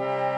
Bye.